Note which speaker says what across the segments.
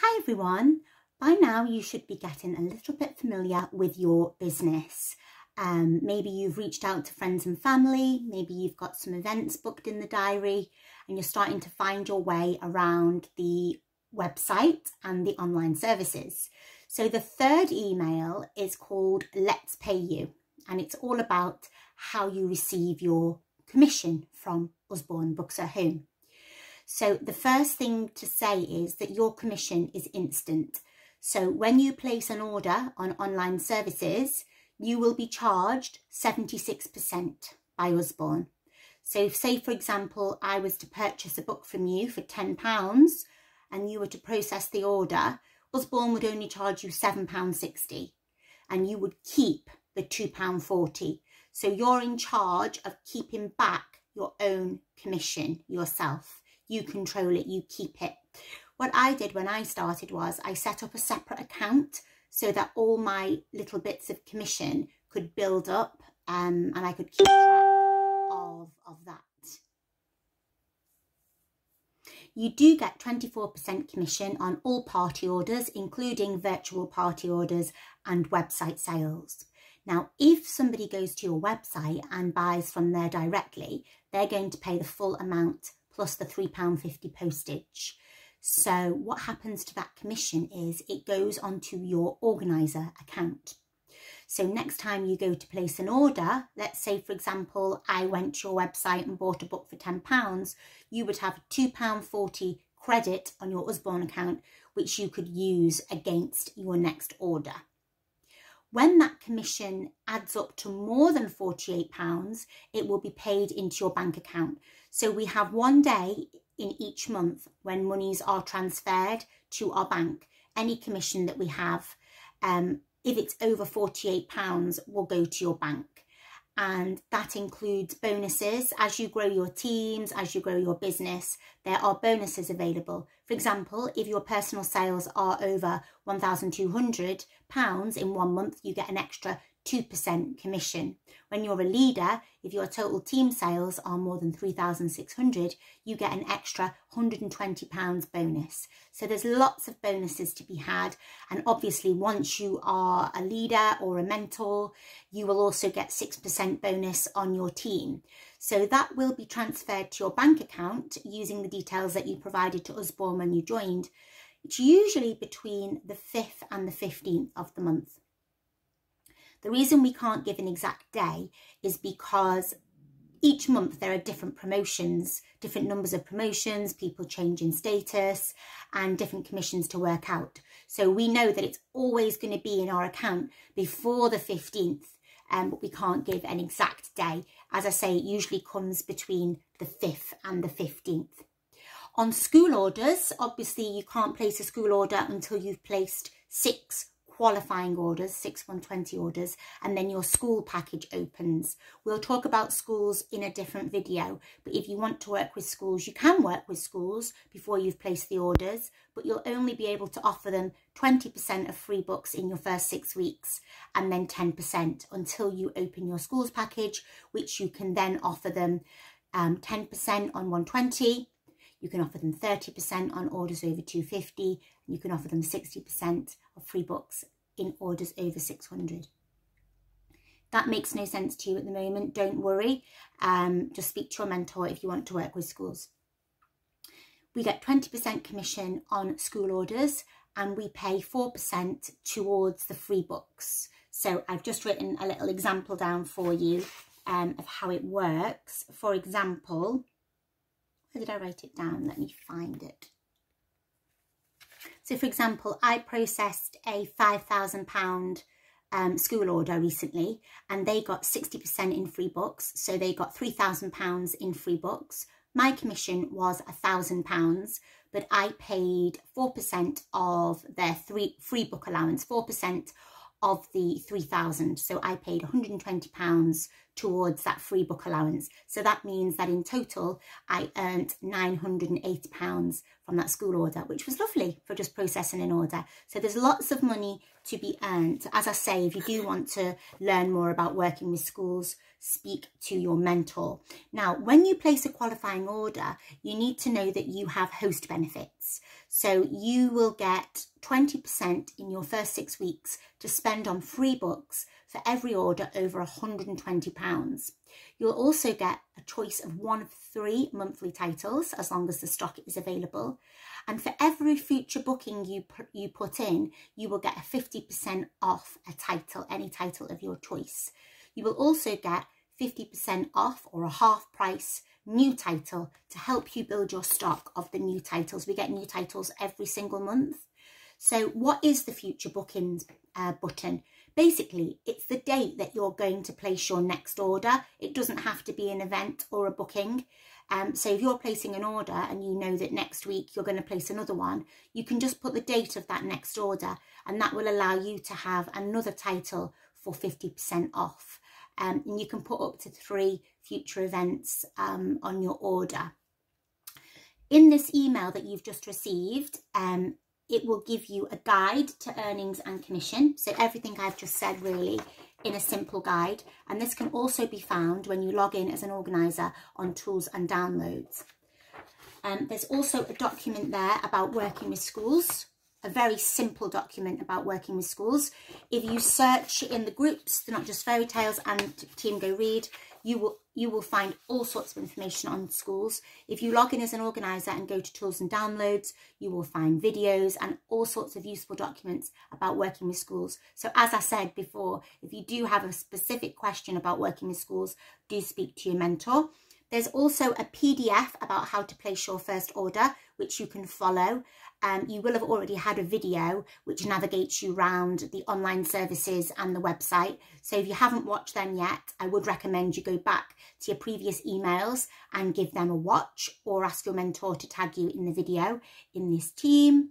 Speaker 1: Hi everyone. By now you should be getting a little bit familiar with your business. Um, maybe you've reached out to friends and family, maybe you've got some events booked in the diary and you're starting to find your way around the website and the online services. So the third email is called Let's Pay You and it's all about how you receive your commission from Usborne Books at Home. So the first thing to say is that your commission is instant. So when you place an order on online services, you will be charged 76% by Usborne. So if, say, for example, I was to purchase a book from you for £10 and you were to process the order, Usborne would only charge you £7.60 and you would keep the £2.40. So you're in charge of keeping back your own commission yourself. You control it, you keep it. What I did when I started was I set up a separate account so that all my little bits of commission could build up um, and I could keep track of, of that. You do get 24% commission on all party orders, including virtual party orders and website sales. Now, if somebody goes to your website and buys from there directly, they're going to pay the full amount plus the £3.50 postage. So what happens to that commission is it goes onto your organiser account. So next time you go to place an order, let's say, for example, I went to your website and bought a book for £10, you would have a £2.40 credit on your Usborne account, which you could use against your next order. When that commission adds up to more than £48, it will be paid into your bank account. So we have one day in each month when monies are transferred to our bank. Any commission that we have, um, if it's over £48, will go to your bank and that includes bonuses. As you grow your teams, as you grow your business, there are bonuses available. For example, if your personal sales are over £1,200 in one month, you get an extra 2% commission. When you're a leader, if your total team sales are more than 3,600, you get an extra £120 bonus. So there's lots of bonuses to be had. And obviously, once you are a leader or a mentor, you will also get 6% bonus on your team. So that will be transferred to your bank account using the details that you provided to Usborne when you joined. It's usually between the 5th and the 15th of the month. The reason we can't give an exact day is because each month there are different promotions, different numbers of promotions, people changing status and different commissions to work out. So we know that it's always going to be in our account before the 15th, um, but we can't give an exact day. As I say, it usually comes between the 5th and the 15th. On school orders, obviously you can't place a school order until you've placed six qualifying orders, 6120 orders, and then your school package opens. We'll talk about schools in a different video, but if you want to work with schools, you can work with schools before you've placed the orders, but you'll only be able to offer them 20% of free books in your first six weeks and then 10% until you open your schools package, which you can then offer them 10% um, on 120, you can offer them 30% on orders over 250 and you can offer them 60% of free books in orders over 600. That makes no sense to you at the moment. Don't worry. Um, just speak to your mentor if you want to work with schools. We get 20% commission on school orders and we pay 4% towards the free books. So I've just written a little example down for you um, of how it works. For example, where did I write it down? Let me find it. So for example, I processed a £5,000 um, school order recently and they got 60% in free books. So they got £3,000 in free books. My commission was £1,000, but I paid 4% of their three free book allowance, 4% of the 3000 so I paid 120 pounds towards that free book allowance. So that means that in total I earned 980 pounds from that school order which was lovely for just processing an order. So there's lots of money to be earned. As I say if you do want to learn more about working with schools speak to your mentor. Now when you place a qualifying order you need to know that you have host benefits So you will get 20% in your first six weeks to spend on free books for every order over £120. You'll also get a choice of one of three monthly titles as long as the stock is available. And for every future booking you put, you put in, you will get a 50% off a title, any title of your choice. You will also get 50% off or a half price new title to help you build your stock of the new titles. We get new titles every single month. So what is the future bookings uh, button? Basically, it's the date that you're going to place your next order. It doesn't have to be an event or a booking. Um, so if you're placing an order and you know that next week you're going to place another one, you can just put the date of that next order and that will allow you to have another title for 50% off. Um, and you can put up to three future events um, on your order. In this email that you've just received, um, it will give you a guide to earnings and commission. So everything I've just said really in a simple guide. And this can also be found when you log in as an organiser on tools and downloads. Um, there's also a document there about working with schools a very simple document about working with schools. If you search in the groups, they're not just fairy tales and Team Go Read, you will you will find all sorts of information on schools. If you log in as an organiser and go to tools and downloads, you will find videos and all sorts of useful documents about working with schools. So as I said before, if you do have a specific question about working with schools, do speak to your mentor. There's also a PDF about how to place your first order, which you can follow. Um, you will have already had a video which navigates you around the online services and the website. So if you haven't watched them yet, I would recommend you go back to your previous emails and give them a watch or ask your mentor to tag you in the video in this team.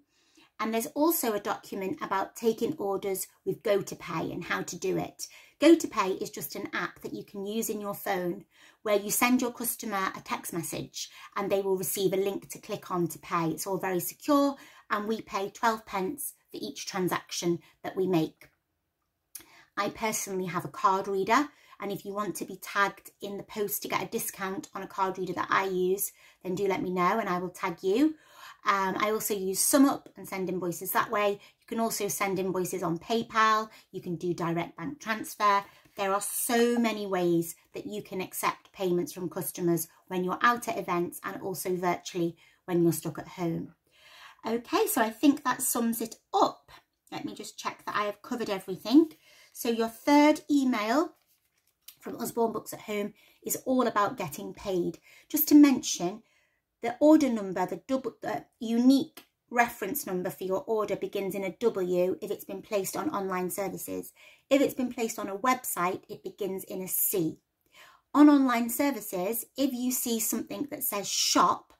Speaker 1: And there's also a document about taking orders with GoToPay and how to do it. GoToPay is just an app that you can use in your phone where you send your customer a text message and they will receive a link to click on to pay. It's all very secure and we pay 12 pence for each transaction that we make. I personally have a card reader and if you want to be tagged in the post to get a discount on a card reader that I use, then do let me know and I will tag you. Um, I also use SumUp and send invoices that way. You can also send invoices on PayPal. You can do direct bank transfer. There are so many ways that you can accept payments from customers when you're out at events and also virtually when you're stuck at home. Okay, so I think that sums it up. Let me just check that I have covered everything. So your third email from Usborne Books at Home is all about getting paid. Just to mention, the order number, the double, the unique reference number for your order begins in a W if it's been placed on online services. If it's been placed on a website, it begins in a C. On online services, if you see something that says shop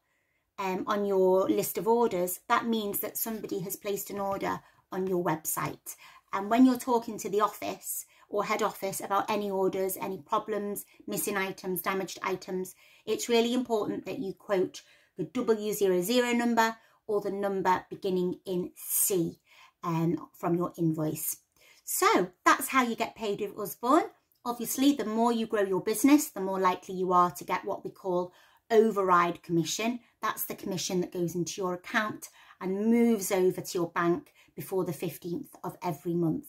Speaker 1: um, on your list of orders, that means that somebody has placed an order on your website. And when you're talking to the office or head office about any orders, any problems, missing items, damaged items, it's really important that you quote the W00 number or the number beginning in C um, from your invoice. So that's how you get paid with Usborne. Obviously, the more you grow your business, the more likely you are to get what we call override commission. That's the commission that goes into your account and moves over to your bank before the 15th of every month.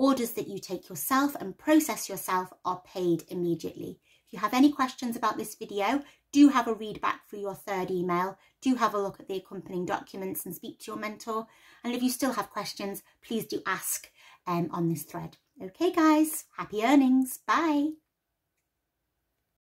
Speaker 1: Orders that you take yourself and process yourself are paid immediately. If you have any questions about this video, do have a read back for your third email. Do have a look at the accompanying documents and speak to your mentor. And if you still have questions, please do ask um, on this thread. Okay, guys, happy earnings. Bye.